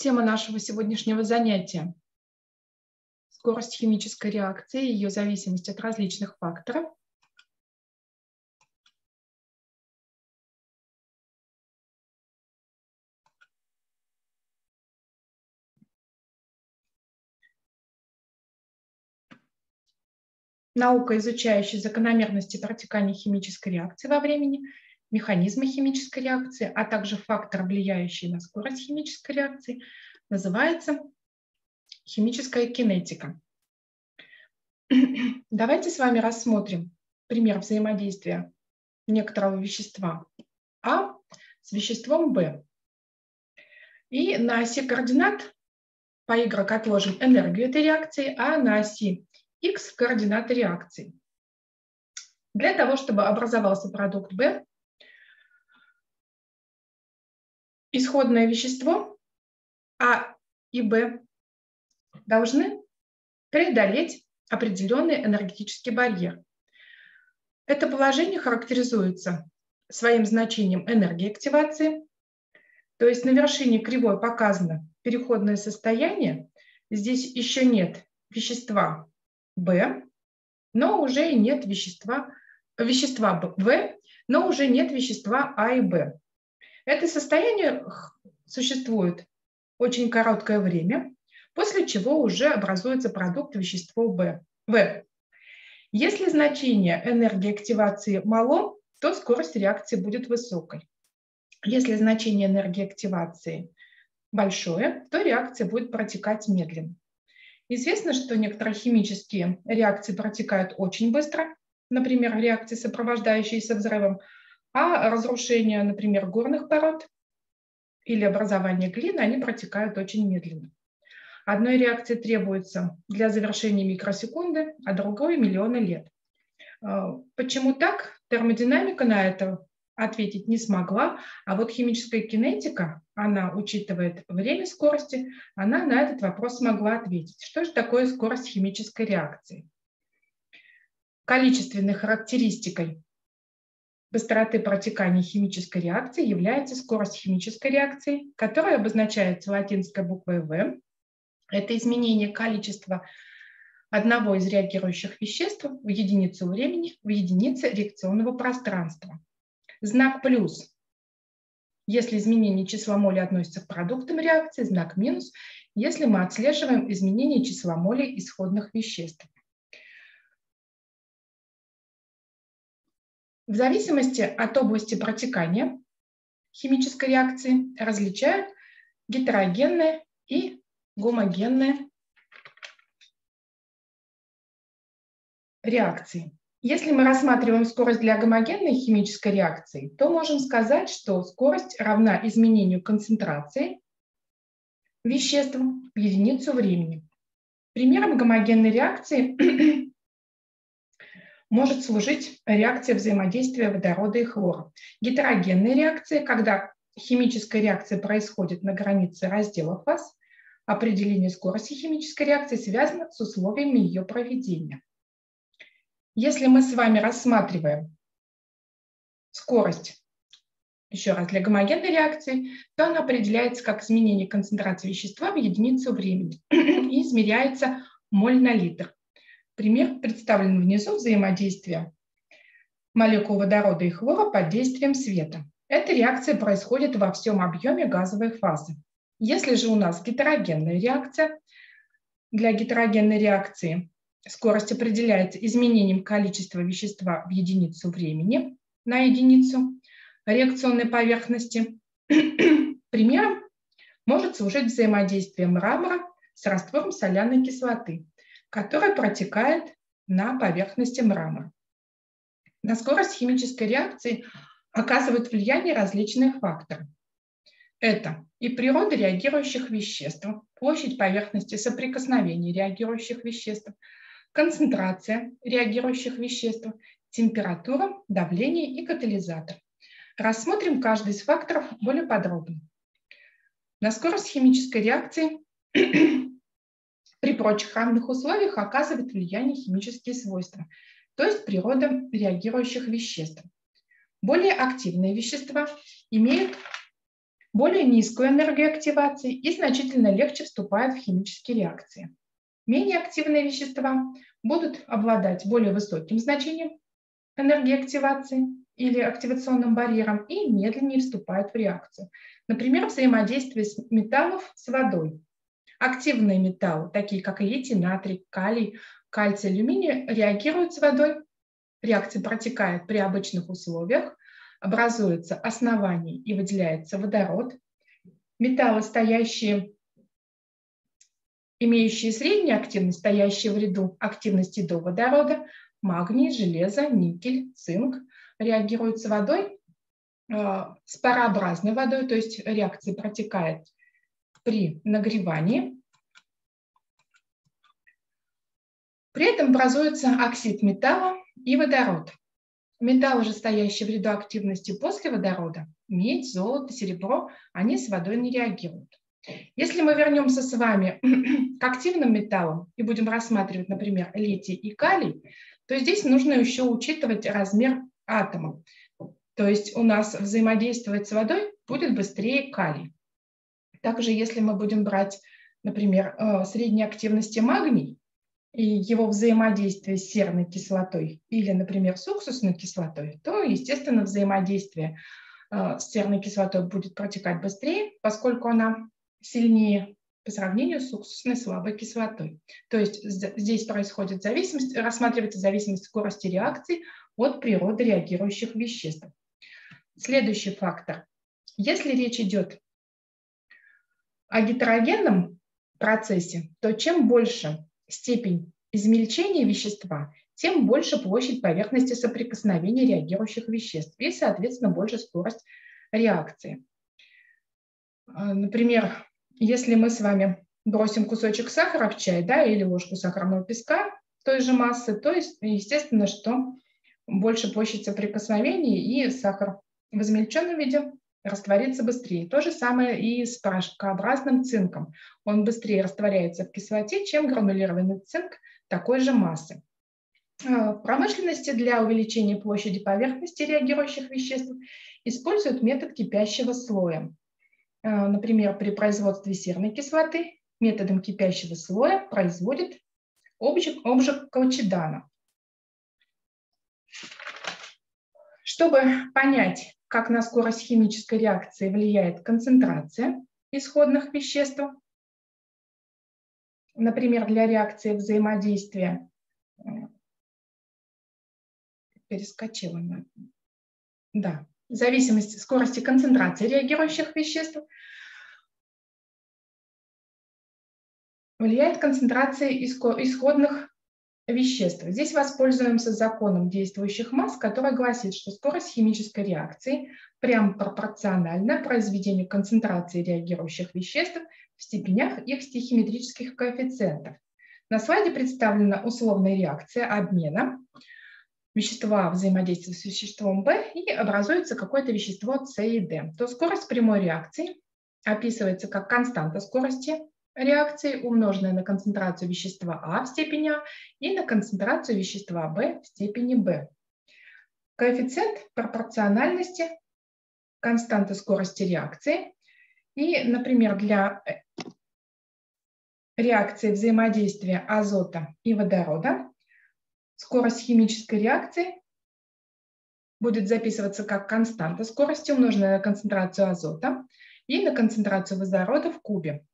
Тема нашего сегодняшнего занятия – скорость химической реакции и ее зависимость от различных факторов. Наука, изучающая закономерности протекания химической реакции во времени – механизмы химической реакции, а также фактор, влияющий на скорость химической реакции, называется химическая кинетика. Давайте с вами рассмотрим пример взаимодействия некоторого вещества А с веществом Б. И на оси координат по Y отложим энергию этой реакции, а на оси X координаты реакции. Для того, чтобы образовался продукт B, исходное вещество А и Б должны преодолеть определенный энергетический барьер. Это положение характеризуется своим значением энергии активации, то есть на вершине кривой показано переходное состояние, здесь еще нет вещества В, но уже нет вещества, вещества В, но уже нет вещества А и Б. Это состояние существует очень короткое время, после чего уже образуется продукт вещества В. В. Если значение энергии активации мало, то скорость реакции будет высокой. Если значение энергии активации большое, то реакция будет протекать медленно. Известно, что некоторые химические реакции протекают очень быстро, например, реакции, сопровождающиеся взрывом, а разрушение, например, горных пород или образование глины, они протекают очень медленно. Одной реакции требуется для завершения микросекунды, а другой – миллионы лет. А, почему так? Термодинамика на это ответить не смогла, а вот химическая кинетика, она учитывает время скорости, она на этот вопрос смогла ответить. Что же такое скорость химической реакции? Количественной характеристикой быстроты протекания химической реакции является скорость химической реакции, которая обозначается латинской буквой В. Это изменение количества одного из реагирующих веществ в единицу времени, в единице реакционного пространства. Знак плюс, если изменение числа молей относится к продуктам реакции, знак минус, если мы отслеживаем изменение числа молей исходных веществ. В зависимости от области протекания химической реакции различают гетерогенные и гомогенные реакции. Если мы рассматриваем скорость для гомогенной химической реакции, то можем сказать, что скорость равна изменению концентрации веществ в единицу времени. Примером гомогенной реакции может служить реакция взаимодействия водорода и хлора. Гетерогенная реакция, когда химическая реакция происходит на границе раздела фаз, определение скорости химической реакции связано с условиями ее проведения. Если мы с вами рассматриваем скорость, еще раз, для гомогенной реакции, то она определяется как изменение концентрации вещества в единицу времени и измеряется моль на литр. Пример представлен внизу взаимодействия молекул водорода и хлора под действием света. Эта реакция происходит во всем объеме газовой фазы. Если же у нас гетерогенная реакция, для гетерогенной реакции скорость определяется изменением количества вещества в единицу времени на единицу реакционной поверхности. Примером может служить взаимодействие мрамора с раствором соляной кислоты который протекает на поверхности мрамора. На скорость химической реакции оказывают влияние различные факторы. Это и природа реагирующих веществ, площадь поверхности соприкосновения реагирующих веществ, концентрация реагирующих веществ, температура, давление и катализатор. Рассмотрим каждый из факторов более подробно. На скорость химической реакции при прочих равных условиях оказывает влияние химические свойства, то есть природа реагирующих веществ. Более активные вещества имеют более низкую энергию активации и значительно легче вступают в химические реакции. Менее активные вещества будут обладать более высоким значением энергии активации или активационным барьером и медленнее вступают в реакцию. Например, взаимодействие металлов с водой. Активные металлы, такие как литий, натрий, калий, кальций, алюминий, реагируют с водой. Реакция протекает при обычных условиях, образуется основание и выделяется водород. Металлы, стоящие, имеющие среднюю активность, стоящие в ряду активности до водорода, магний, железо, никель, цинк, реагируют с водой, э, с парообразной водой, то есть реакция протекает при нагревании. При этом образуется оксид металла и водород. Металлы же, стоящие в ряду активности после водорода, медь, золото, серебро, они с водой не реагируют. Если мы вернемся с вами к активным металлам и будем рассматривать, например, литий и калий, то здесь нужно еще учитывать размер атома. То есть у нас взаимодействовать с водой будет быстрее калий. Также если мы будем брать, например, э, средней активности магний, и его взаимодействие с серной кислотой или, например, с уксусной кислотой, то, естественно, взаимодействие э, с серной кислотой будет протекать быстрее, поскольку она сильнее по сравнению с уксусной слабой кислотой. То есть здесь происходит зависимость, рассматривается зависимость скорости реакции от природы реагирующих веществ. Следующий фактор. Если речь идет о гетерогенном процессе, то чем больше степень измельчения вещества, тем больше площадь поверхности соприкосновения реагирующих веществ и, соответственно, больше скорость реакции. А, например, если мы с вами бросим кусочек сахара в чай да, или ложку сахарного песка той же массы, то естественно, что больше площадь соприкосновения и сахар в измельченном виде растворится быстрее. То же самое и с порошкообразным цинком. Он быстрее растворяется в кислоте, чем гранулированный цинк такой же массы. В промышленности для увеличения площади поверхности реагирующих веществ используют метод кипящего слоя. А, например, при производстве серной кислоты методом кипящего слоя производит обжиг, обжиг колчедана. Чтобы понять, как на скорость химической реакции влияет концентрация исходных веществ. Например, для реакции взаимодействия э, перескочила. Да, зависимость скорости концентрации реагирующих веществ влияет концентрация исходных веществ. Здесь воспользуемся законом действующих масс, который гласит, что скорость химической реакции прямо пропорциональна произведению концентрации реагирующих веществ в степенях их стихиметрических коэффициентов. На слайде представлена условная реакция обмена вещества взаимодействия с веществом В и образуется какое-то вещество С и Д. То скорость прямой реакции описывается как константа скорости реакции, умноженная на концентрацию вещества А в степени А и на концентрацию вещества В в степени Б. Коэффициент пропорциональности константы скорости реакции. И, например, для э, реакции взаимодействия азота и водорода скорость химической реакции будет записываться как константа скорости, умноженная на концентрацию азота и на концентрацию водорода в кубе.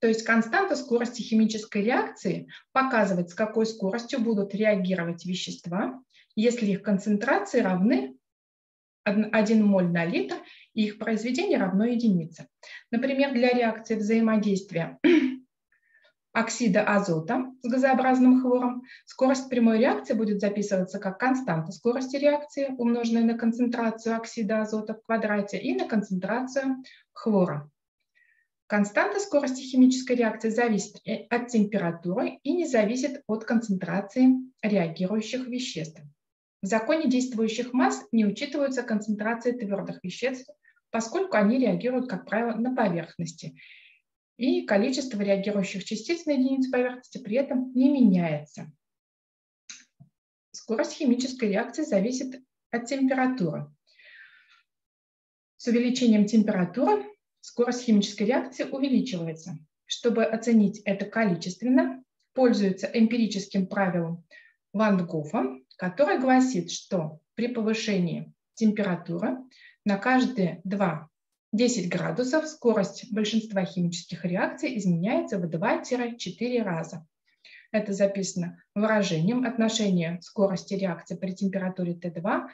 То есть константа скорости химической реакции показывает, с какой скоростью будут реагировать вещества, если их концентрации равны 1 моль на литр, и их произведение равно единице. Например, для реакции взаимодействия оксида азота с газообразным хлором скорость прямой реакции будет записываться как константа скорости реакции, умноженная на концентрацию оксида азота в квадрате и на концентрацию хлора. Константа скорости химической реакции зависит э, от температуры и не зависит от концентрации реагирующих веществ. В законе действующих масс не учитываются концентрации твердых веществ, поскольку они реагируют, как правило, на поверхности. И количество реагирующих частиц на единицу поверхности при этом не меняется. Скорость химической реакции зависит от температуры. С увеличением температуры скорость химической реакции увеличивается. Чтобы оценить это количественно, пользуется эмпирическим правилом Ван Гофа, которое гласит, что при повышении температуры на каждые 2 10 градусов скорость большинства химических реакций изменяется в 2-4 раза. Это записано выражением отношения скорости реакции при температуре Т2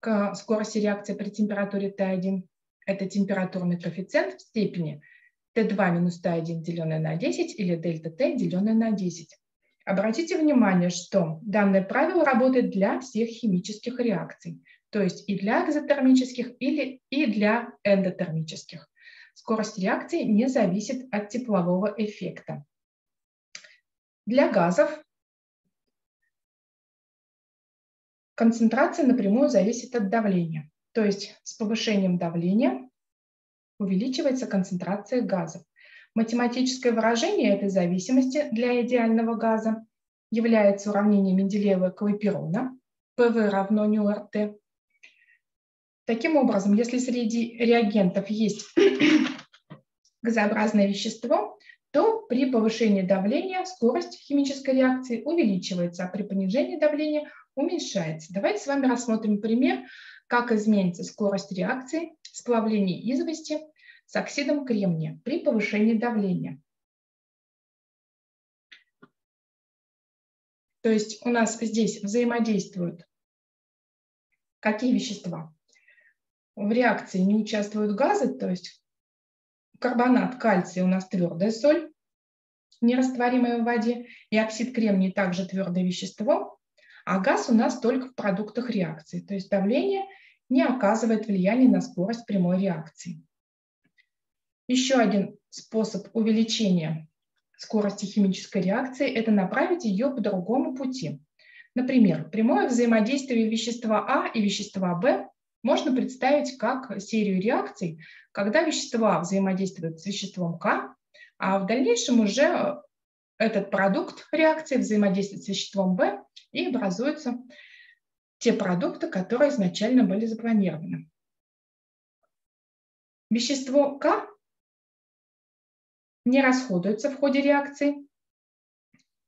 к скорости реакции при температуре Т1. Это температурный коэффициент в степени Т2 минус Т1 деленное на 10 или дельта Т деленное на 10. Обратите внимание, что данное правило работает для всех химических реакций, то есть и для экзотермических, или и для эндотермических. Скорость реакции не зависит от теплового эффекта. Для газов концентрация напрямую зависит от давления. То есть с повышением давления увеличивается концентрация газов. Математическое выражение этой зависимости для идеального газа является уравнение Менделеева-Клайперона, ПВ равно НЮРТ. Таким образом, если среди реагентов есть газообразное вещество, то при повышении давления скорость химической реакции увеличивается, а при понижении давления уменьшается. Давайте с вами рассмотрим пример, как изменится скорость реакции сплавления извести с оксидом кремния при повышении давления. То есть у нас здесь взаимодействуют какие вещества? В реакции не участвуют газы, то есть карбонат кальция у нас твердая соль, нерастворимая в воде, и оксид кремния также твердое вещество, а газ у нас только в продуктах реакции, то есть давление не оказывает влияния на скорость прямой реакции. Еще один способ увеличения скорости химической реакции – это направить ее по другому пути. Например, прямое взаимодействие вещества А и вещества Б можно представить как серию реакций, когда вещества взаимодействуют с веществом К, а в дальнейшем уже этот продукт реакции взаимодействует с веществом В и образуются те продукты, которые изначально были запланированы. Вещество К не расходуется в ходе реакции.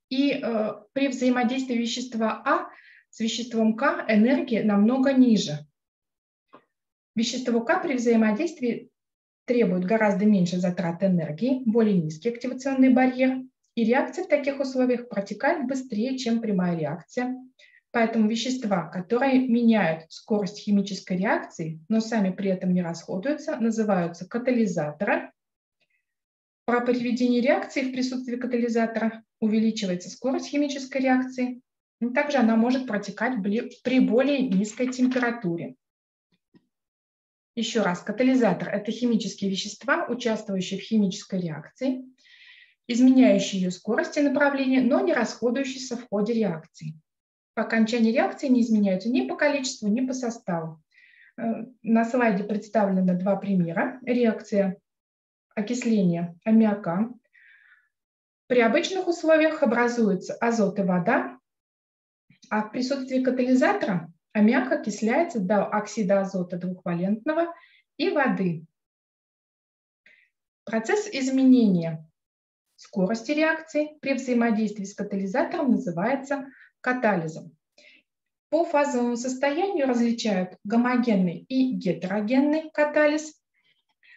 И э, при взаимодействии вещества А с веществом К энергия намного ниже. Вещество К при взаимодействии требует гораздо меньше затрат энергии, более низкий активационный барьер, и реакция в таких условиях протекает быстрее, чем прямая реакция. Поэтому вещества, которые меняют скорость химической реакции, но сами при этом не расходуются, называются катализаторы по проведении реакции в присутствии катализатора увеличивается скорость химической реакции. Также она может протекать при более низкой температуре. Еще раз, катализатор – это химические вещества, участвующие в химической реакции, изменяющие ее скорость и направление, но не расходующиеся в ходе реакции. По окончании реакции не изменяются ни по количеству, ни по составу. Э, на слайде представлены два примера. Реакция окисления аммиака. При обычных условиях образуется азот и вода, а в присутствии катализатора аммиак окисляется до оксида азота двухвалентного и воды. Процесс изменения скорости реакции при взаимодействии с катализатором называется катализом. По фазовому состоянию различают гомогенный и гетерогенный катализ.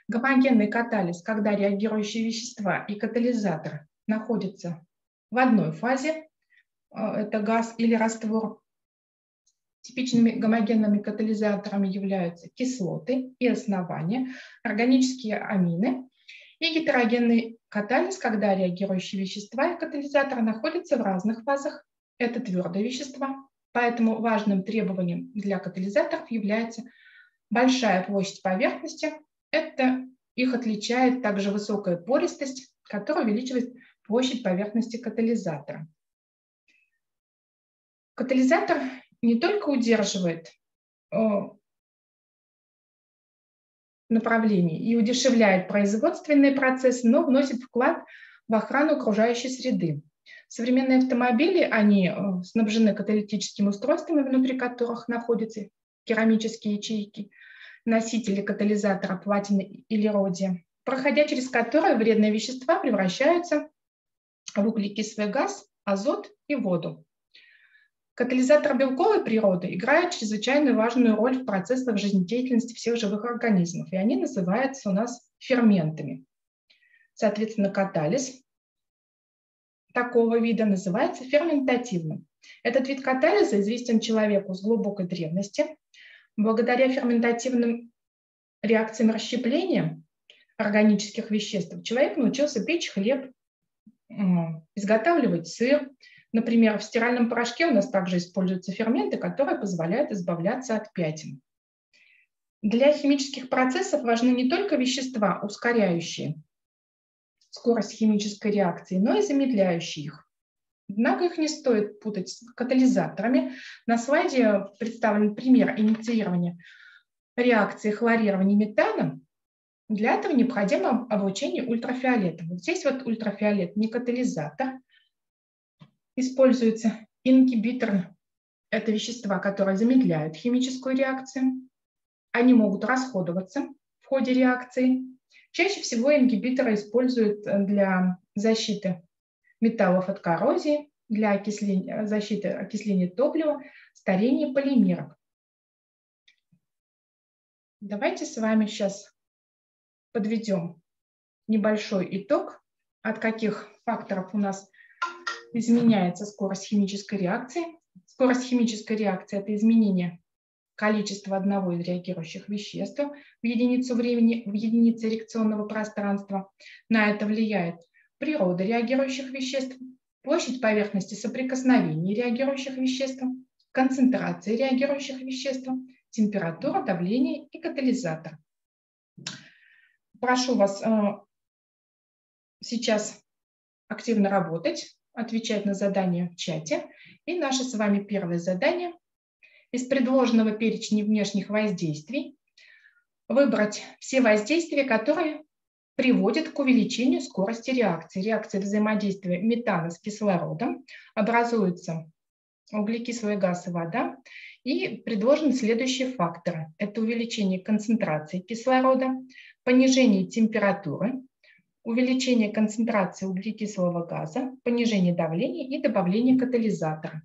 Гомогенный катализ, когда реагирующие вещества и катализатор находятся в одной фазе, э, это газ или раствор. Типичными гомогенными катализаторами являются кислоты и основания, органические амины и гетерогенный катализ, когда реагирующие вещества и катализаторы находятся в разных фазах. Это твердые вещества, поэтому важным требованием для катализаторов является большая площадь поверхности это их отличает также высокая пористость, которая увеличивает площадь поверхности катализатора. Катализатор не только удерживает э, направление и удешевляет производственные процессы, но вносит вклад в охрану окружающей среды. Современные автомобили, они э, снабжены каталитическими устройствами, внутри которых находятся керамические ячейки – носители катализатора платины или родия, проходя через которые вредные вещества превращаются в углекислый газ, азот и воду. Катализатор белковой природы играет чрезвычайно важную роль в процессах жизнедеятельности всех живых организмов, и они называются у нас ферментами. Соответственно, катализ такого вида называется ферментативным. Этот вид катализа известен человеку с глубокой древности. Благодаря ферментативным реакциям расщепления органических веществ человек научился печь хлеб, изготавливать сыр, Например, в стиральном порошке у нас также используются ферменты, которые позволяют избавляться от пятен. Для химических процессов важны не только вещества, ускоряющие скорость химической реакции, но и замедляющие их. Однако их не стоит путать с катализаторами. На слайде представлен пример инициирования реакции хлорирования метаном. Для этого необходимо облучение ультрафиолетом. Вот здесь вот ультрафиолет не катализатор, используется ингибитор. Это вещества, которые замедляют химическую реакцию. Они могут расходоваться в ходе реакции. Чаще всего ингибиторы используют для защиты металлов от коррозии, для окисления, защиты окисления топлива, старения полимеров. Давайте с вами сейчас подведем небольшой итог, от каких факторов у нас изменяется скорость химической реакции. Скорость химической реакции – это изменение количества одного из реагирующих веществ в единицу времени, в единице реакционного пространства. На это влияет природа реагирующих веществ, площадь поверхности соприкосновения реагирующих веществ, концентрация реагирующих веществ, температура, давление и катализатор. Прошу вас э, сейчас активно работать отвечать на задания в чате. И наше с вами первое задание из предложенного перечня внешних воздействий выбрать все воздействия, которые приводят к увеличению скорости реакции. Реакция взаимодействия метана с кислородом образуется углекислый газ и вода. И предложены следующие факторы. Это увеличение концентрации кислорода, понижение температуры, увеличение концентрации углекислого газа, понижение давления и добавление катализатора.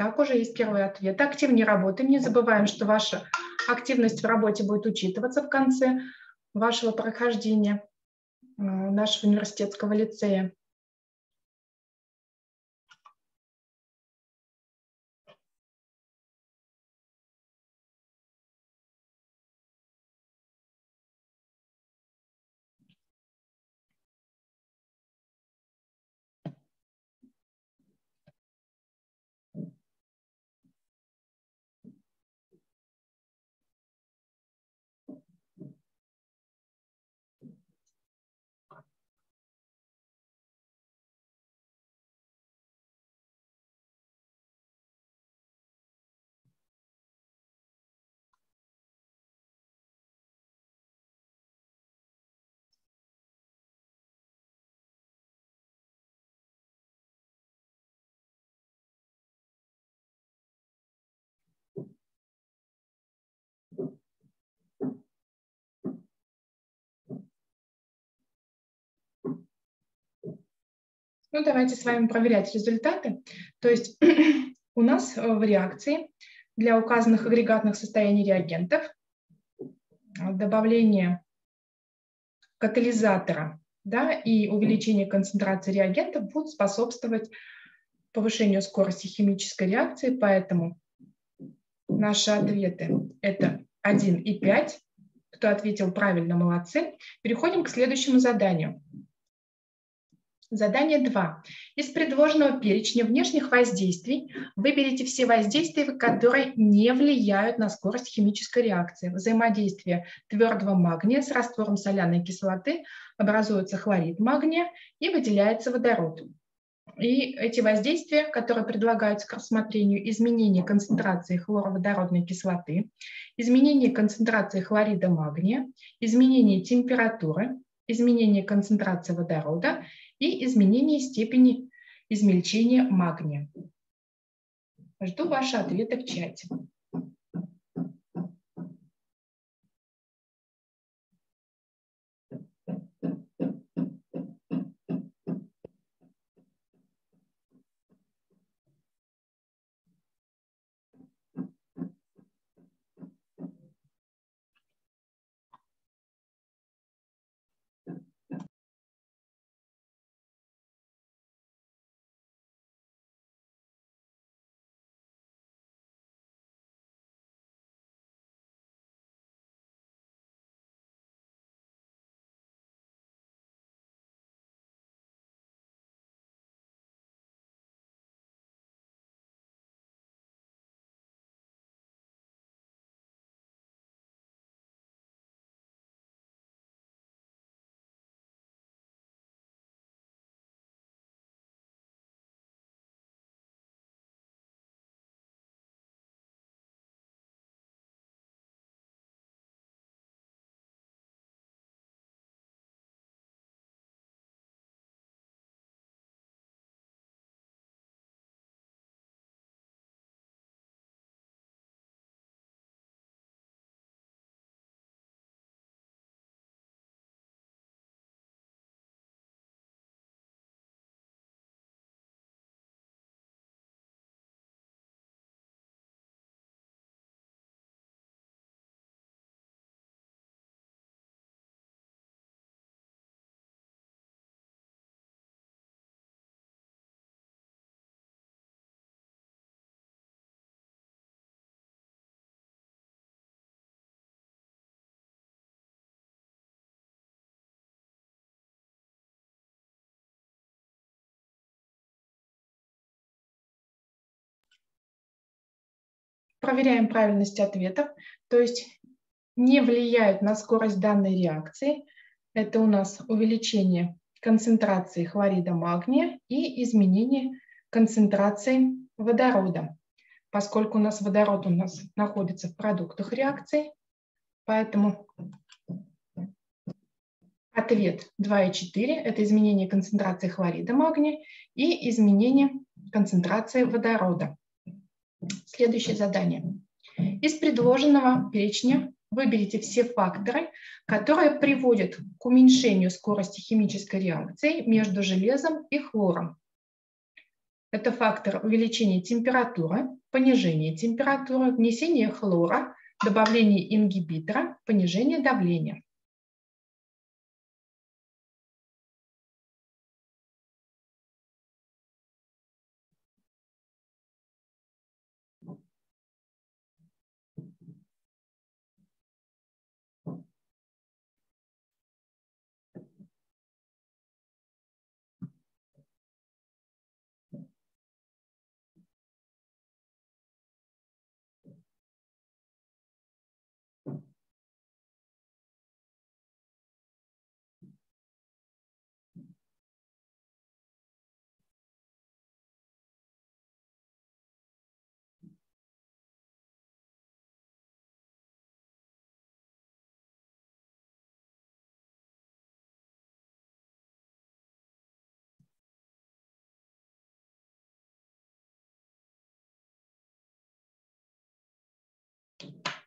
Так, уже есть первый ответ. Активнее работаем. Не забываем, что ваша активность в работе будет учитываться в конце вашего прохождения э, нашего университетского лицея. Ну, давайте с вами проверять результаты. То есть у нас э, в реакции для указанных агрегатных состояний реагентов добавление катализатора да, и увеличение концентрации реагентов будут способствовать повышению скорости химической реакции, поэтому наши ответы это 1 и 5. Кто ответил правильно, молодцы. Переходим к следующему заданию. Задание 2. Из предложенного перечня внешних воздействий выберите все воздействия, которые не влияют на скорость химической реакции. Взаимодействие твердого магния с раствором соляной кислоты образуется хлорид магния и выделяется водород. И эти воздействия, которые предлагаются к рассмотрению, изменение концентрации хлороводородной кислоты, изменение концентрации хлорида магния, изменение температуры, изменение концентрации водорода и изменение степени измельчения магния. Жду ваши ответы в чате. Проверяем правильность ответов, то есть не влияют на скорость данной реакции. Это у нас увеличение концентрации хлорида магния и изменение концентрации водорода. Поскольку у нас водород у нас находится в продуктах реакции, поэтому ответ 2 и 4 – это изменение концентрации хлорида магния и изменение концентрации водорода. Следующее задание. Из предложенного перечня выберите все факторы, которые приводят к уменьшению скорости химической реакции между железом и хлором. Это фактор увеличения температуры, понижения температуры, внесение хлора, добавление ингибитора, понижение давления. you.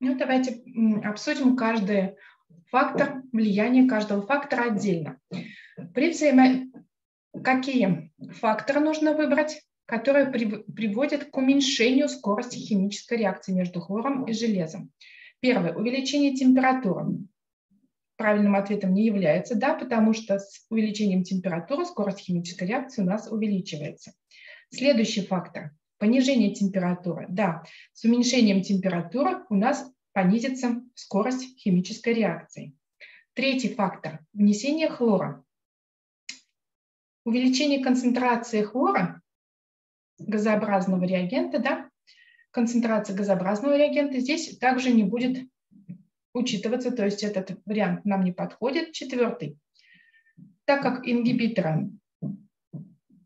Ну, давайте обсудим каждый фактор, влияние каждого фактора отдельно. При взаимо... Какие факторы нужно выбрать, которые приводят к уменьшению скорости химической реакции между хлором и железом? Первое – увеличение температуры. Правильным ответом не является, да, потому что с увеличением температуры скорость химической реакции у нас увеличивается. Следующий фактор – понижение температуры. Да, с уменьшением температуры у нас понизится скорость химической реакции. Третий фактор – внесение хлора. Увеличение концентрации хлора, газообразного реагента, да, концентрация газообразного реагента здесь также не будет учитываться, то есть этот вариант нам не подходит. Четвертый. Так как ингибиторы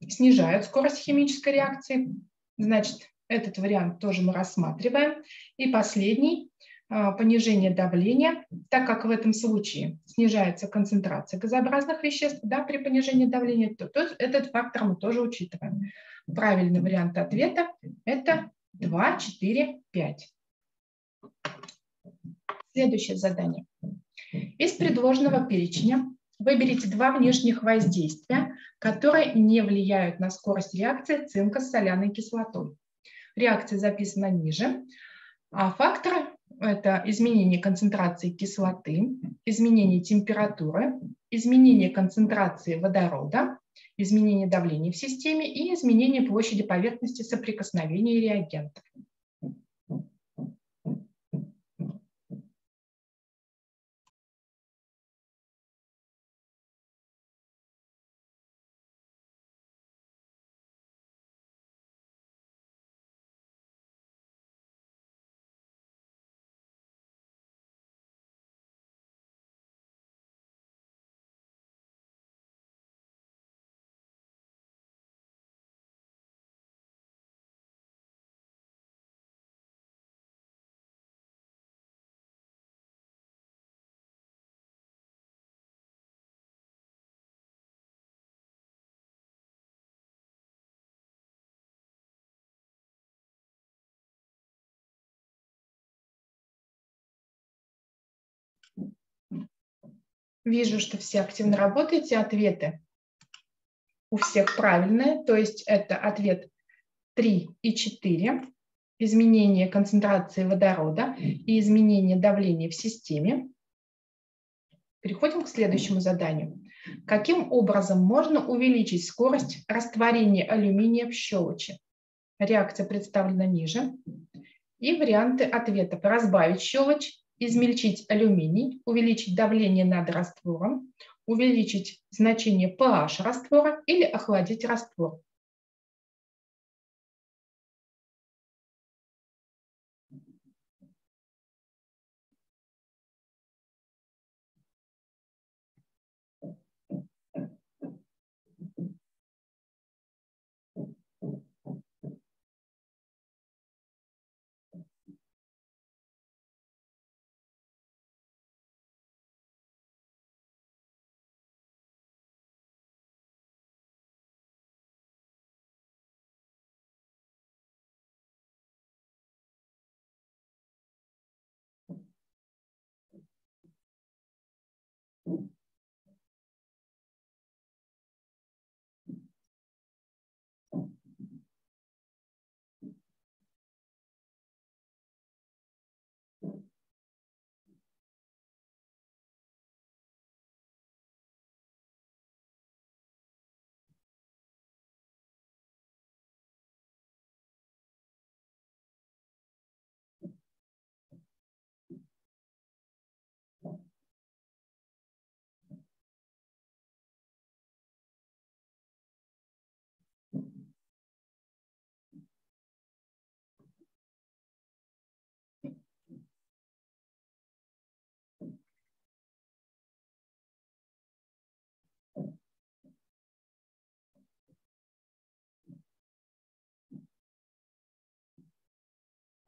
снижают скорость химической реакции, значит, этот вариант тоже мы рассматриваем. И последний а, понижение давления, так как в этом случае снижается концентрация газообразных веществ да, при понижении давления, то, то этот фактор мы тоже учитываем. Правильный вариант ответа – это 2, 4, 5. Следующее задание. Из предложенного перечня выберите два внешних воздействия, которые не влияют на скорость реакции цинка с соляной кислотой. Реакция записана ниже. А факторы – это изменение концентрации кислоты, изменение температуры, изменение концентрации водорода, изменение давления в системе и изменение площади поверхности соприкосновения реагентов. Вижу, что все активно работаете. Ответы у всех правильные. То есть это ответ 3 и 4. Изменение концентрации водорода и изменение давления в системе. Переходим к следующему заданию. Каким образом можно увеличить скорость растворения алюминия в щелочи? Реакция представлена ниже. И варианты ответов. Разбавить щелочь, измельчить алюминий, увеличить давление над раствором, увеличить значение pH раствора или охладить раствор.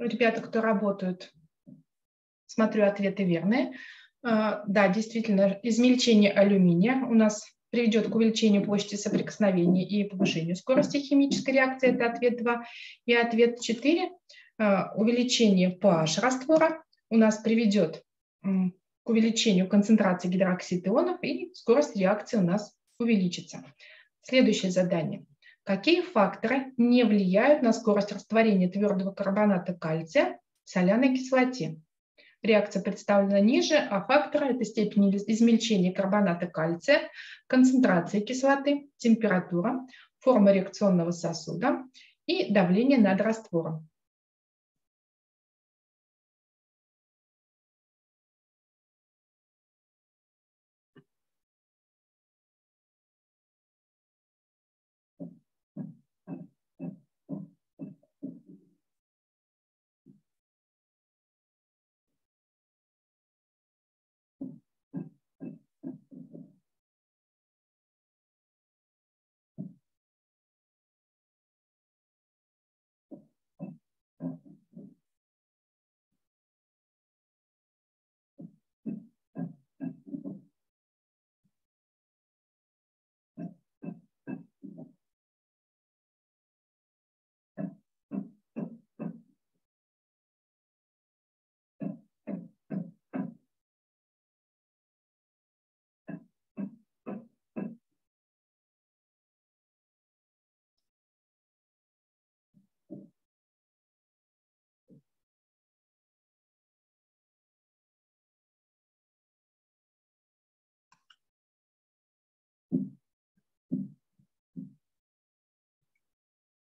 Ребята, кто работают, смотрю, ответы верные. А, да, действительно, измельчение алюминия у нас приведет к увеличению площади соприкосновения и повышению скорости химической реакции. Это ответ 2. И ответ 4. А, увеличение pH раствора у нас приведет к увеличению концентрации гидроксид-ионов и скорость реакции у нас увеличится. Следующее задание. Какие факторы не влияют на скорость растворения твердого карбоната кальция в соляной кислоте? Реакция представлена ниже, а факторы – это степень измельчения карбоната кальция, концентрация кислоты, температура, форма реакционного сосуда и давление над раствором.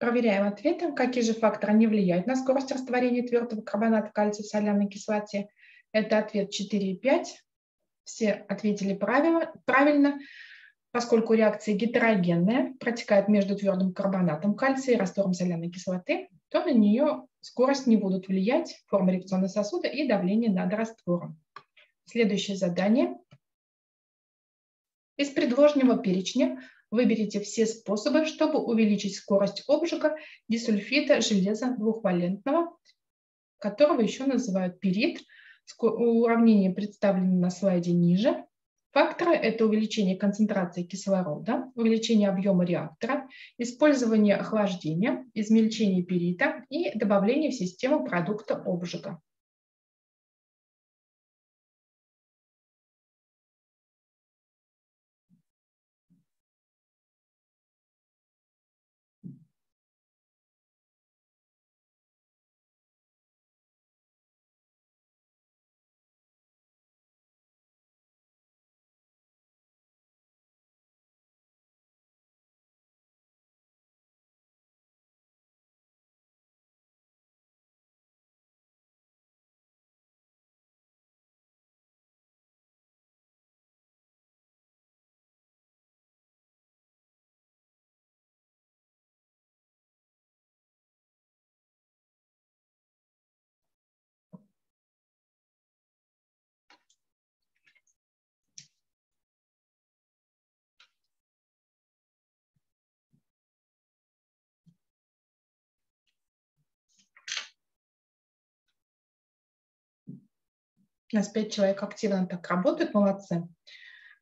Проверяем ответы. Какие же факторы не влияют на скорость растворения твердого карбоната кальция в соляной кислоте? Это ответ 4 и 5. Все ответили правильно, поскольку реакция гетерогенная, протекает между твердым карбонатом кальция и раствором соляной кислоты, то на нее скорость не будут влиять форма реакционного сосуда и давление над раствором. Следующее задание. Из предложенного перечня Выберите все способы, чтобы увеличить скорость обжига дисульфида железа двухвалентного, которого еще называют пирит. Уравнение представлено на слайде ниже. Факторы – это увеличение концентрации кислорода, увеличение объема реактора, использование охлаждения, измельчение пирита и добавление в систему продукта обжига. У нас пять человек активно так работают, молодцы.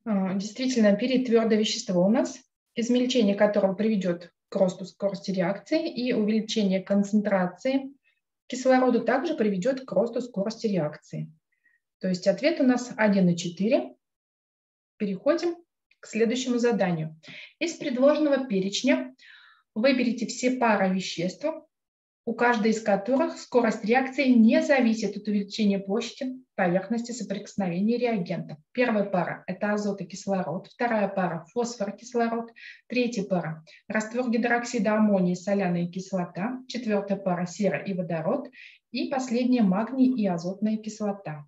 А, действительно, перед твердое вещество у нас, измельчение которого приведет к росту скорости реакции и увеличение концентрации кислорода также приведет к росту скорости реакции. То есть ответ у нас 1 и 4. Переходим к следующему заданию. Из предложенного перечня выберите все пары веществ, у каждой из которых скорость реакции не зависит от увеличения площади поверхности соприкосновения реагента. Первая пара – это азот и кислород, вторая пара – фосфор-кислород, третья пара – раствор гидроксида аммония и соляная кислота, четвертая пара – сера и водород, и последняя – магний и азотная кислота.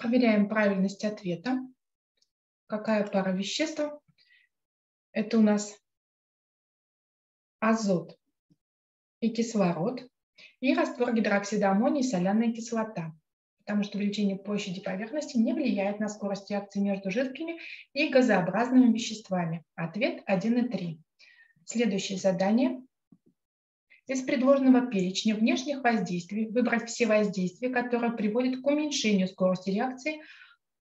Проверяем правильность ответа. Какая пара веществ? Это у нас азот и кислород, и раствор гидроксида аммония и соляная кислота, потому что увеличение площади поверхности не влияет на скорость реакции между жидкими и газообразными веществами. Ответ 1 и 3. Следующее задание. Из предложенного перечня внешних воздействий выбрать все воздействия, которые приводят к уменьшению скорости реакции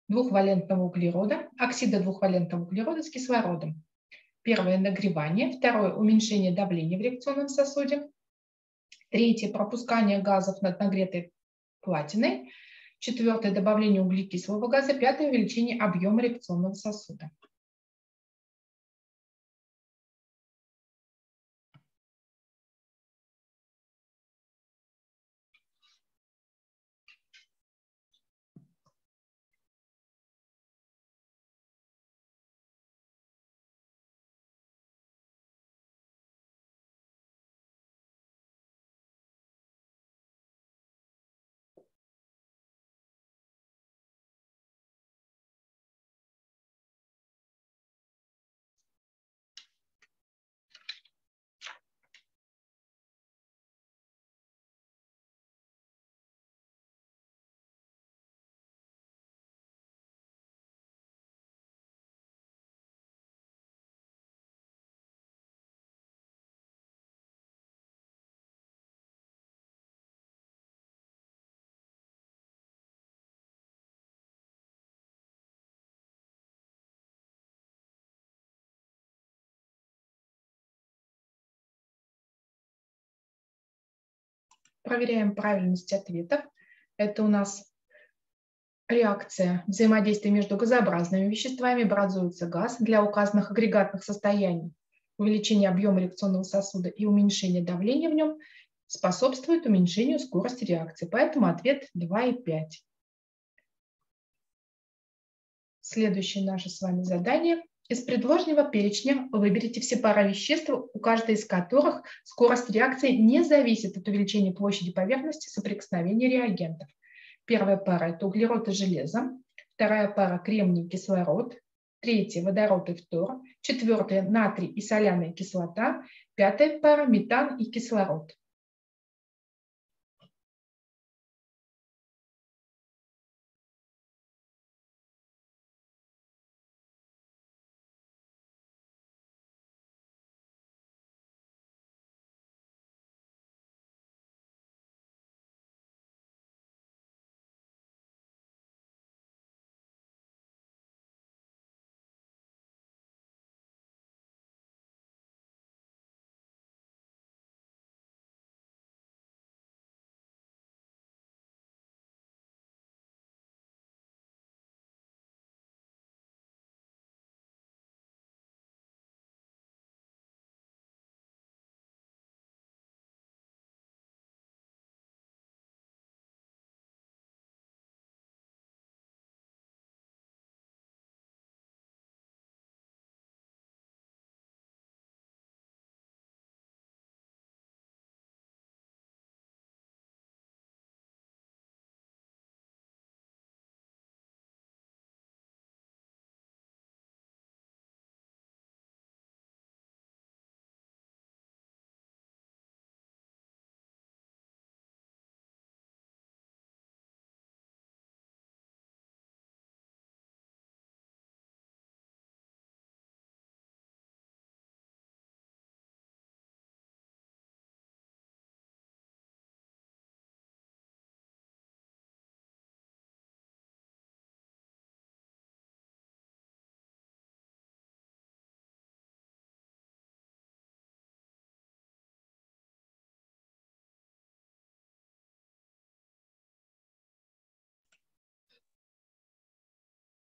двухвалентного углерода, оксида двухвалентного углерода с кислородом. Первое – нагревание. Второе – уменьшение давления в реакционном сосуде. Третье – пропускание газов над нагретой платиной. Четвертое – добавление углекислого газа. Пятое – увеличение объема реакционного сосуда. Проверяем правильность ответов. Это у нас реакция взаимодействия между газообразными веществами. Образуется газ для указанных агрегатных состояний. Увеличение объема реакционного сосуда и уменьшение давления в нем способствует уменьшению скорости реакции. Поэтому ответ 2 и 5. Следующее наше с вами задание – из предложенного перечня выберите все пары веществ, у каждой из которых скорость реакции не зависит от увеличения площади поверхности соприкосновения реагентов. Первая пара – это углерод и железо. Вторая пара – кремний и кислород. Третья – водород и фтор. Четвертая – натрий и соляная кислота. Пятая пара – метан и кислород.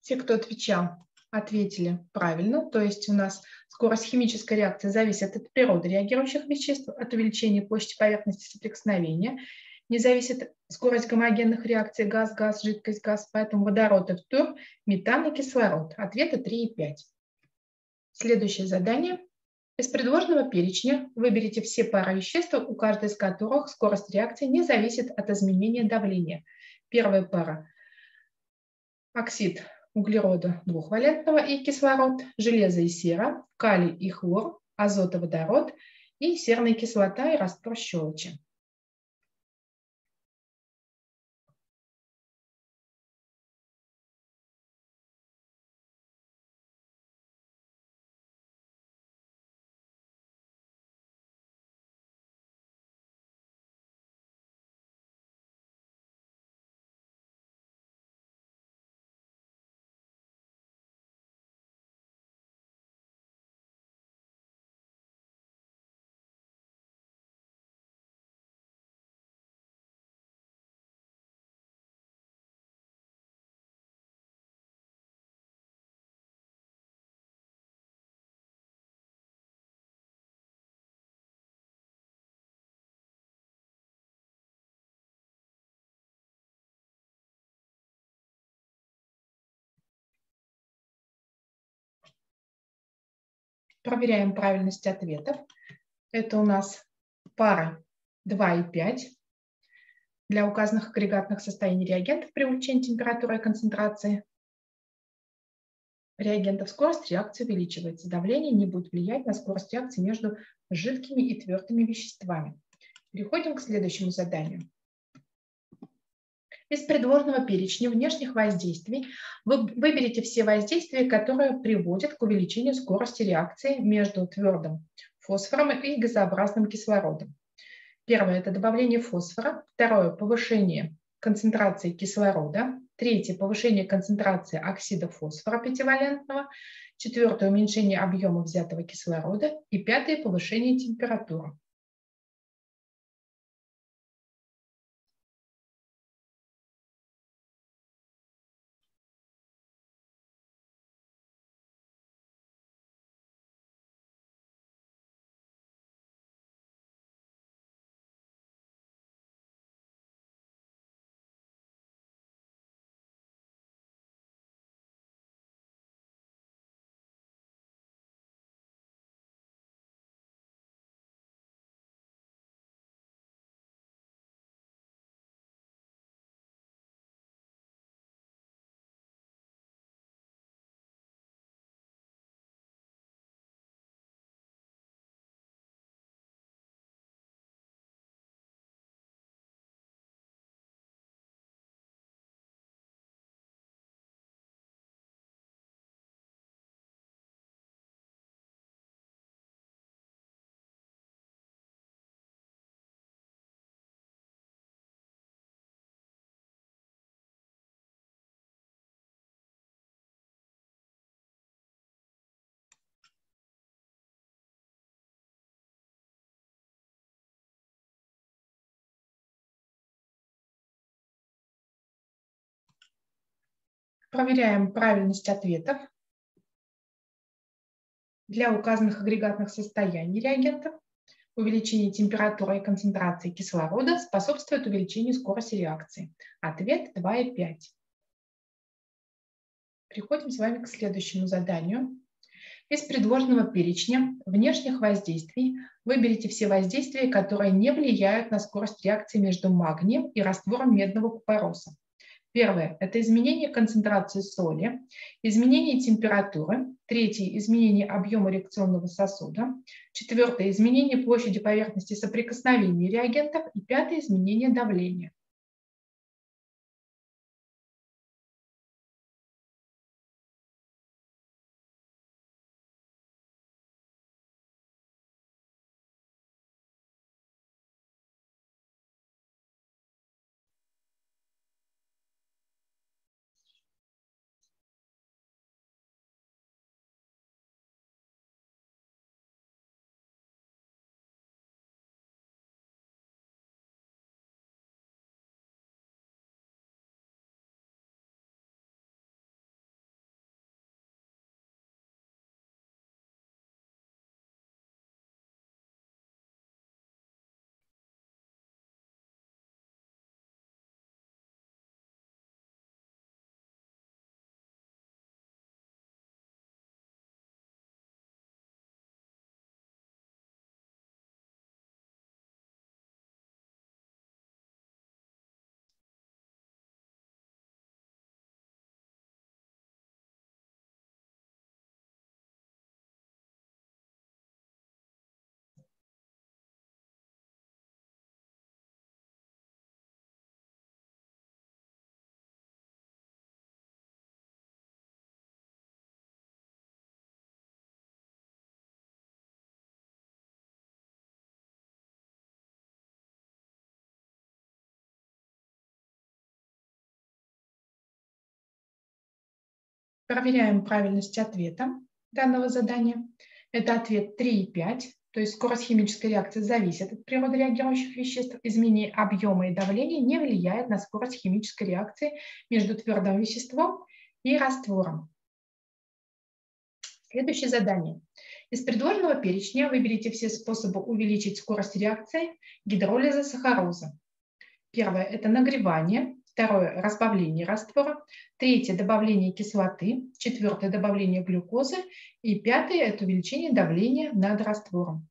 Те, кто отвечал, ответили правильно, то есть у нас скорость химической реакции зависит от природы реагирующих веществ, от увеличения площади поверхности соприкосновения, не зависит скорость гомогенных реакций газ, газ, жидкость, газ, поэтому водород и фтор, метан и кислород. Ответы 3 и 5. Следующее задание. Из предложенного перечня выберите все пары веществ, у каждой из которых скорость реакции не зависит от изменения давления. Первая пара оксид углерода двухвалентного и кислород, железо и сера, калий и хлор, азотоводород и серная кислота и раствор щелочи. Проверяем правильность ответов. Это у нас пара 2 и 5 для указанных агрегатных состояний реагентов при увеличении температуры и концентрации реагентов скорость реакции увеличивается. Давление не будет влиять на скорость реакции между жидкими и твердыми веществами. Переходим к следующему заданию. Из предложенного перечня внешних воздействий вы выберите все воздействия, которые приводят к увеличению скорости реакции между твердым фосфором и газообразным кислородом. Первое – это добавление фосфора. Второе – повышение концентрации кислорода. Третье – повышение концентрации оксида фосфора пятивалентного. Четвертое – уменьшение объема взятого кислорода. И пятое – повышение температуры. Проверяем правильность ответов для указанных агрегатных состояний реагентов. Увеличение температуры и концентрации кислорода способствует увеличению скорости реакции. Ответ 2,5. Переходим с вами к следующему заданию. Из предложенного перечня внешних воздействий выберите все воздействия, которые не влияют на скорость реакции между магнием и раствором медного купороса. Первое – это изменение концентрации соли, изменение температуры. Третье – изменение объема реакционного сосуда. Четвертое – изменение площади поверхности соприкосновения реагентов. И пятое – изменение давления. Проверяем правильность ответа данного задания. Это ответ 3 и 5. То есть скорость химической реакции зависит от природы реагирующих веществ. Изменение объема и давления не влияет на скорость химической реакции между твердым веществом и раствором. Следующее задание. Из предложенного перечня выберите все способы увеличить скорость реакции гидролиза сахароза. Первое – это нагревание. Второе – разбавление раствора. Третье – добавление кислоты. Четвертое – добавление глюкозы. И пятое – это увеличение давления над раствором.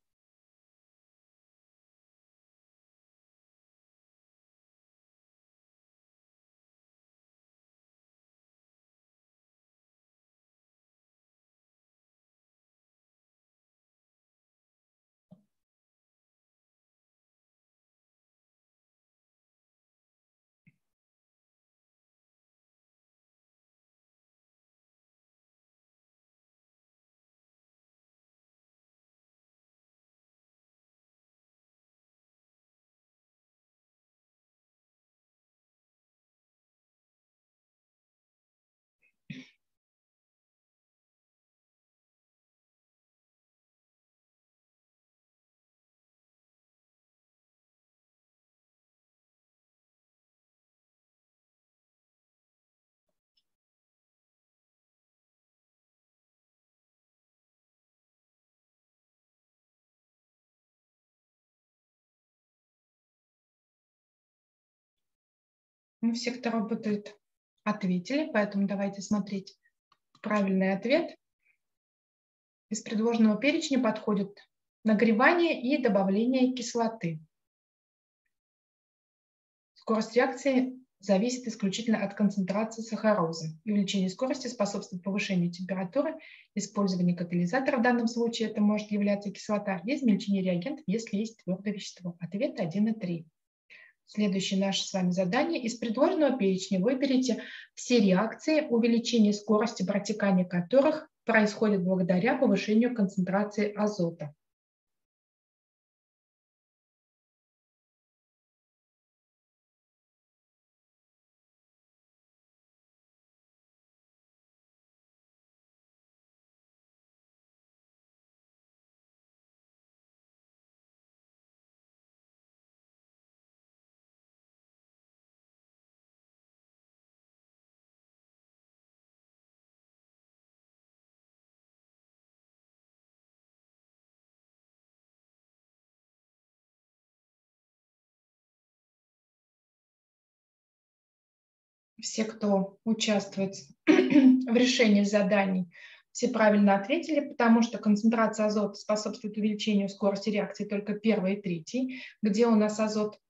Ну, все, кто работает, ответили, поэтому давайте смотреть правильный ответ. Из предложенного перечня подходит нагревание и добавление кислоты. Скорость реакции зависит исключительно от концентрации сахарозы. И увеличение скорости способствует повышению температуры, использование катализатора в данном случае это может являться кислота, и измельчение реагентов, если есть твердое вещество. Ответ 1 и 3. Следующее наше с вами задание. Из предложенного перечня выберите все реакции, увеличение скорости протекания которых происходит благодаря повышению концентрации азота. Все, кто участвует в решении заданий, все правильно ответили, потому что концентрация азота способствует увеличению скорости реакции только первой и третьей, где у нас азот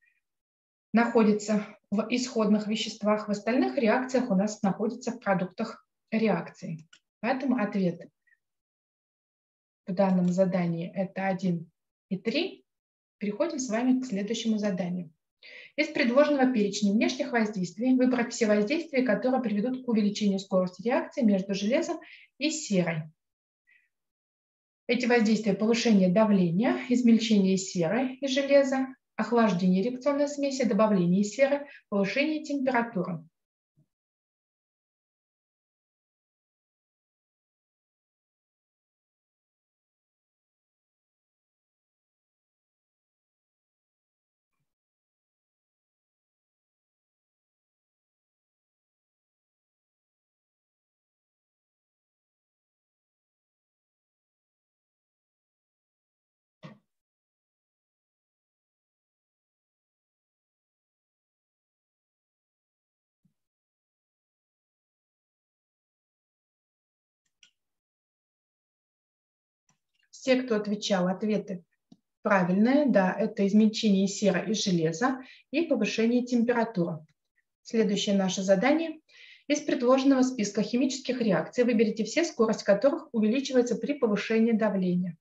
находится в исходных веществах, в остальных реакциях у нас находится в продуктах реакции. Поэтому ответ в данном задании это 1 и 3. Переходим с вами к следующему заданию. Из предложенного перечня внешних воздействий выбрать все воздействия, которые приведут к увеличению скорости реакции между железом и серой. Эти воздействия – повышение давления, измельчение серы и железа, охлаждение реакционной смеси, добавление серы, повышение температуры. Все, кто отвечал, ответы правильные. Да, это измельчение сера и железа и повышение температуры. Следующее наше задание. Из предложенного списка химических реакций выберите все, скорость которых увеличивается при повышении давления.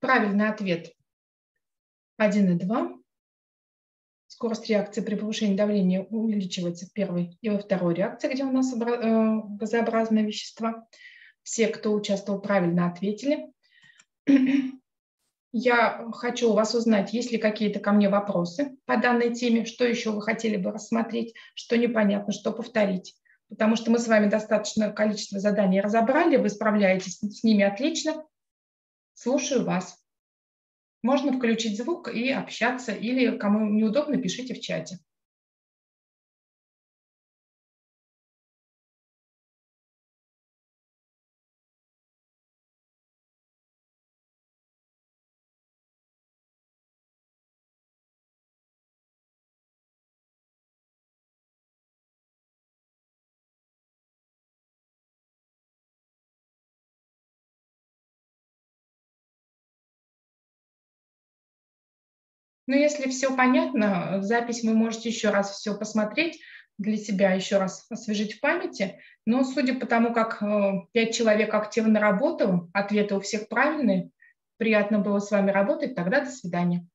Правильный ответ 1,2. Скорость реакции при повышении давления увеличивается в первой и во второй реакции, где у нас э, газообразные вещества. Все, кто участвовал, правильно ответили. Я хочу у вас узнать, есть ли какие-то ко мне вопросы по данной теме, что еще вы хотели бы рассмотреть, что непонятно, что повторить. Потому что мы с вами достаточное количество заданий разобрали, вы справляетесь с ними отлично. Слушаю вас. Можно включить звук и общаться, или кому неудобно, пишите в чате. Но если все понятно, запись вы можете еще раз все посмотреть, для себя еще раз освежить в памяти. Но судя по тому, как э, пять человек активно работал, ответы у всех правильные, приятно было с вами работать, тогда до свидания.